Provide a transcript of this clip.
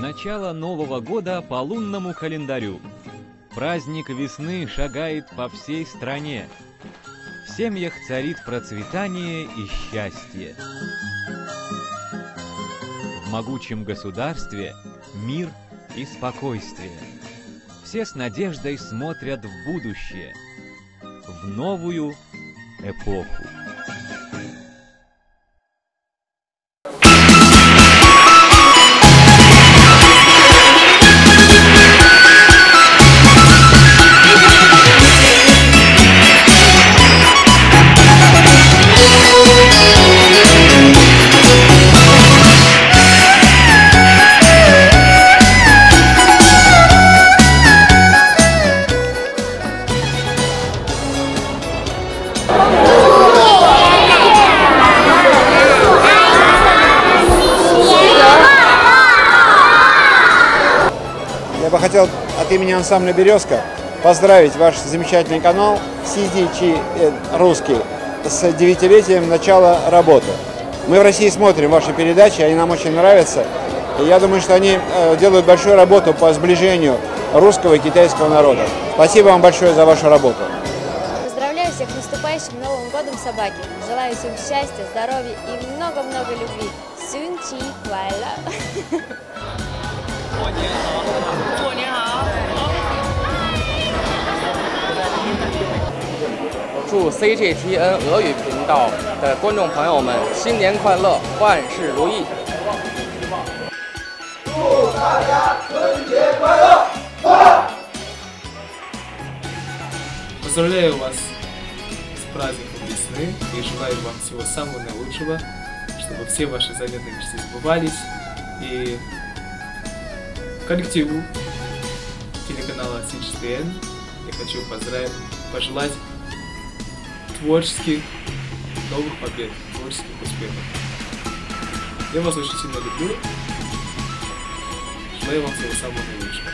Начало Нового года по лунному календарю. Праздник весны шагает по всей стране. В семьях царит процветание и счастье. В могучем государстве мир и спокойствие. Все с надеждой смотрят в будущее, в новую эпоху. Хотел от имени ансамбля «Березка» поздравить ваш замечательный канал CDG русский с девятилетием начала работы. Мы в России смотрим ваши передачи, они нам очень нравятся. И я думаю, что они э, делают большую работу по сближению русского и китайского народа. Спасибо вам большое за вашу работу. Поздравляю всех с наступающим Новым годом собаки. Желаю всем счастья, здоровья и много-много любви. Сюнчи Куайла. 祝 CGTN 俄语频道的观众朋友们新年快乐，万事如意！ Поздравляю вас с праздником весны и желаю вам всего самого наилучшего, чтобы все ваши заветные мечты сбывались. И коллективу телеканала C4N я хочу поздравить, пожелать творческих новых побед, творческих успехов. Я вас очень сильно люблю. Желаю вам всего самого наилучшего.